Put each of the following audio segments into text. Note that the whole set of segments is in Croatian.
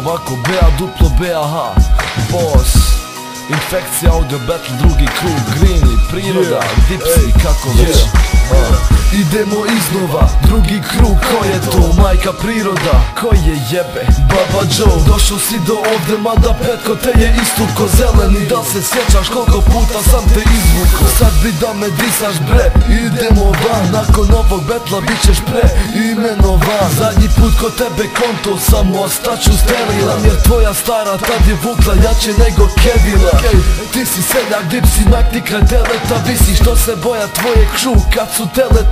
Ovako BA duplo BAH Boss. Infekcija audio battle drugi krug Greeny, priroda, dipsi, kako već. Idemo iznova, drugi krug, ko je to? Majka priroda, ko je jebe? Baba Joe, došao si do ovde, mada petko te je istuko. Zeleni Da se sjećaš koliko puta sam te izvuko Sad bi da me disaš bre, idemo van. Nakon ovog betla bit ćeš pre imenovan. Zadnji put kod tebe konto, samo ostaću sterilan. Jer tvoja stara tad je vukla jače nego Kevila. Ti si seljak, dipsi, mak ti kraj teleta Visi što se boja tvoje kšu kad su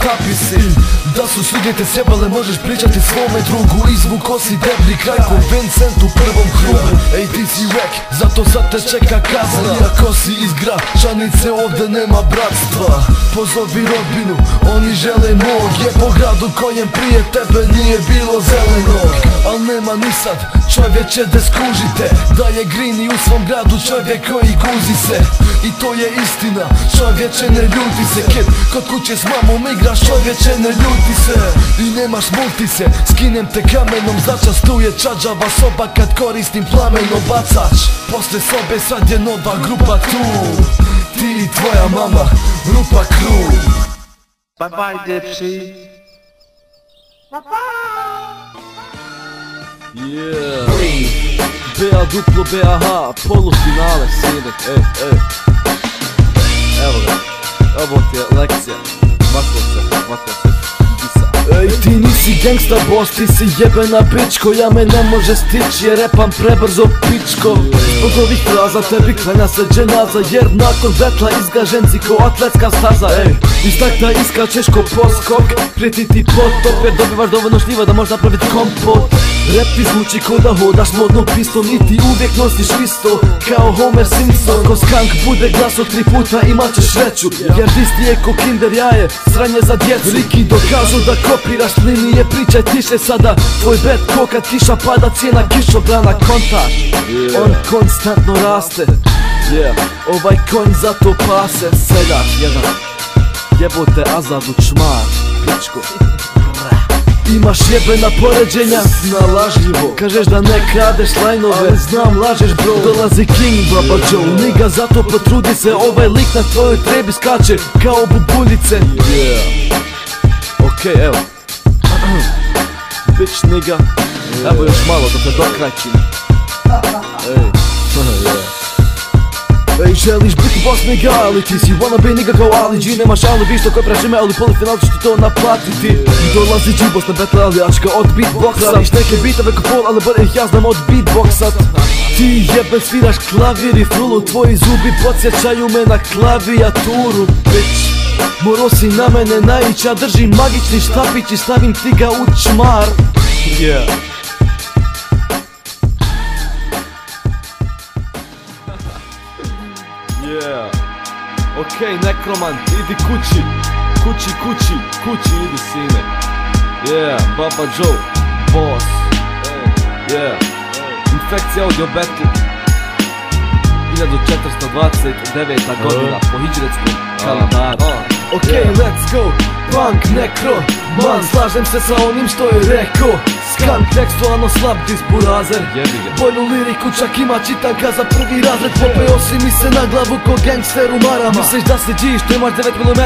teletapisi Da su sudje te sjebale možeš pričati svome drugu. Izvuko si kraj ko Vincent u prvom krugu Ej ti si wreck, zato sad te čeka kazna. Iako si iz gračanice ovde nema bratstva. Pozovi rodbinu, oni žele mog. Je po gradu kojem prije tebe nije bilo zelenog. Al nema ni sad, čovječe da skužite. Da je Greeny u svom gradu čovjek koji guzi se. I to je istina, čovječe ne ljuti se. Kid kod kuće s mamom igraš čovječe ne ljuti se. I nemaš multi se, skinem te kamenom Začas tu je čađava soba kad koristim plameno bacač Posle sobe sad je nova grupa tu. Ti i tvoja mama, rupa krug Bye bye, Dipsy. Yeah. BA duplo BAH, polufinale sinek, ej, ej Evo ga, ovo ti je lekcija Se, se, Ej ti nisi gangsta boss, ti si jebena bitch Koja me ne može stić jer repam prebrzo pičko. Zbog ovih fraza tebi klanja se dženaza Jer nakon betla izgaženci ko atletska staza Ej, iz takta iskačeš ko poskok. Prijeti ti potop jer dobivaš dovoljno šljiva da možeš napraviti kompot. Rap ti zvuči ko da hodaš modnom pistom I ti uvijek nosiš isto Kao Homer Simpson Ko skank bude glaso tri puta imat ćeš veću Jer disti je ko kinder jaje Sranje za djecu Riki dokažu da kopiraš linije Pričaj tiše. Sada Tvoj bet ko kad kiša pada cijena kišobrana kontaš. On konstantno raste. Yeah, ovaj konj zato pase. Seljak jedan Jebote azadu čmar. Pičko Imaš jebena poređenja, snalažljivo Kažeš da ne kradeš lajnove, ali znam lažeš bro. Dolazi King Baba Joe, niga zato potrudi se. Ovaj lik na tvojoj trebi skače kao bubuljice. Yeah. Okej, evo. Bitch nigga. Evo još malo da te dokraćim Ej, yeah želiš biti boss nigga, ali ti si wannabe nigga kao Ali G Nemaš ali vi što koje pražime, ali polufinal ću ti to naplatiti. Dolazi G-boss na battle, ali jačka od beatboxa. Radiš neke bitove ko pol, ali bolje ih ja znam od beatboxat Ti jebe sviraš klavir i frulu Tvoji zubi podsjećaju me na klavijaturu, bitch. Moro si na mene naić, ja držim magični štapić i stavim ti ga u čmar. Yeah Yeah. Okej, nekroman, idi kući. Kući, kući, kući idi sine. Yeah, Baba Joe, boss. Yeah. Infekcija audio battle. 1429. godina po hijđretskom kalendaru Okej, let's go, punk, nekro Man, slažem se sa onim što je rekao. Skank, tekstualno slab dispurazer Bolju liriku čak ima čitanka za prvi razred Popeo si mi se na glavu ko gangster u marama. Misliš da si G što imaš 9mm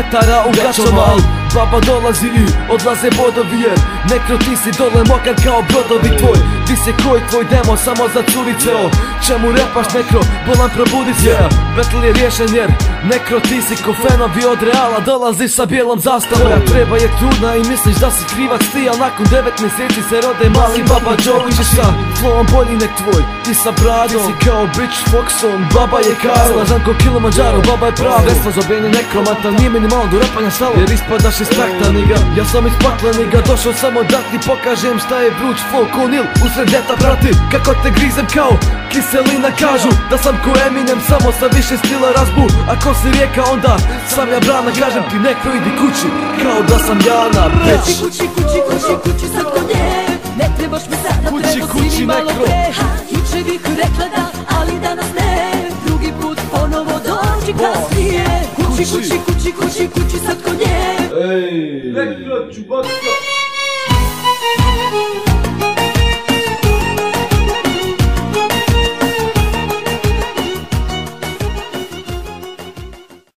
u gačama Al baba dolazi i odlaze bodovi jer Nekro ti si dole mokar kao brodovi tvoj. Di se koji tvoj demo samo za curice. O čemu repaš nekro, bolan probudi se. Battle je riješen jer nekro ti si ko fenovi od reala. Dolaziš sa bijelom zastavom Treba je trudna i misliš da si krivac ti Al nakon devet mjeseci se rode mali baba Joe Flowom bolji nek tvoj. I sa bradom Ti si kao bitch Foxon, baba je Karlo Snažan ko Kilimanjaro, baba je pravo. Sredstvo za obenje nekromata, nije minimalno do repanja stalo. Jer ispadaš iz takta niga Ja sam iz pakla niga, došao samo da ti pokažem šta je vruć flow ko Nil Usred ljeta prati, kako te grizem kao kiselina Kažu. Da sam ko Eminem, samo sa više stila razbu. Ako si rijeka onda sam ja brana. Kažem ti nekro idi kući, kao da sam Jana bitch Kući, kući, kući, kući, sad kod nje Ne trebaš mi sada, Kući, treba kući, si mi malo nekro. pre Juče bih rekla da, ali danas ne Drugi put ponovo dođi kasnije Kući, kući. kući,